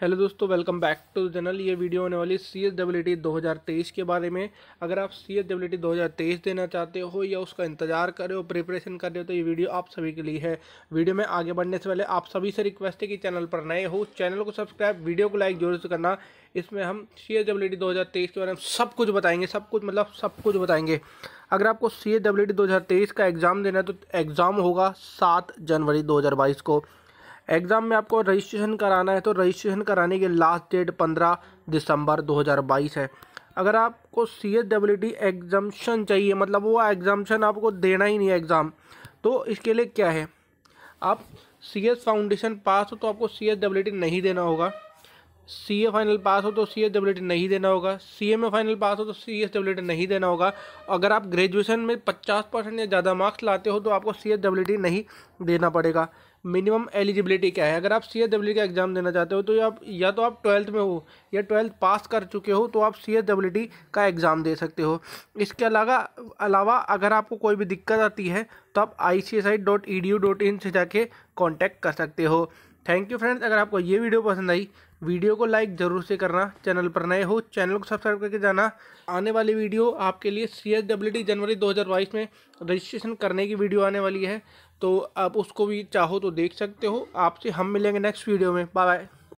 Hello दोस्तों welcome back to channel ये video होने वाली सी एस डब्ल्यू टी दो हज़ार तेईस के बारे में। अगर आप सी एस डब्ल्यू टी दो हज़ार तेईस देना चाहते हो या उसका इंतज़ार कर रहे हो प्रिपरेशन कर रहे हो तो ये वीडियो आप सभी के लिए है। वीडियो में आगे बढ़ने से पहले आप सभी से रिक्वेस्ट है कि चैनल पर नए हो। चैनल को सब्सक्राइब वीडियो को लाइक ज़रूर से करना। इसमें हम सी एस डब्ल्यू टी दो हज़ार तेईस के बारे में सब कुछ बताएँगे, सब कुछ मतलब सब कुछ बताएँगे। अगर आपको सी एस डब्ल्यू टी दो हज़ार तेईस का एग्ज़ाम देना है तो एग्ज़ाम होगा सात जनवरी दो हज़ार बाईस को। एग्ज़ाम में आपको रजिस्ट्रेशन कराना है तो रजिस्ट्रेशन कराने की लास्ट डेट पंद्रह दिसंबर 2022 है। अगर आपको C S W T examination चाहिए मतलब वो एग्जामेशन आपको देना ही नहीं है एग्ज़ाम तो इसके लिए क्या है? आप सी एस फाउंडेशन पास हो तो आपको सी एस डब्ल्यू टी नहीं देना होगा। सी ए फाइनल पास हो तो सी एस डब्ल्यू टी नहीं देना होगा। सी ए में फाइनल पास हो तो सी एस डब्ल्यू टी नहीं देना होगा। अगर आप ग्रेजुएशन में पचास परसेंट या ज़्यादा मार्क्स लाते हो तो आपको सी एस डब्ल्यू टी नहीं देना पड़ेगा। मिनिमम एलिजिबिलिटी क्या है? अगर आप सी एस डब्ल्यू का एग्ज़ाम देना चाहते हो तो आप, या तो आप ट्वेल्थ में हो, या ट्वेल्थ पास कर चुके हो तो आप सी एस डब्ल्यू टी का एग्ज़ाम दे सकते हो। इसके अलावा अलावा अगर आपको कोई भी दिक्कत आती है तो आप I C S I dot E D U dot in से जाके कॉन्टैक्ट कर सकते हो। थैंक यू फ्रेंड्स अगर आपको ये वीडियो पसंद आई, वीडियो को लाइक ज़रूर से करना, चैनल पर नए हो, चैनल को सब्सक्राइब करके जाना। आने वाली वीडियो आपके लिए सी एस डब्ल्यू टी जनवरी दो हज़ार बाईस में रजिस्ट्रेशन करने की वीडियो आने वाली है। तो आप उसको भी चाहो तो देख सकते हो। आपसे हम मिलेंगे नेक्स्ट वीडियो में। Bye bye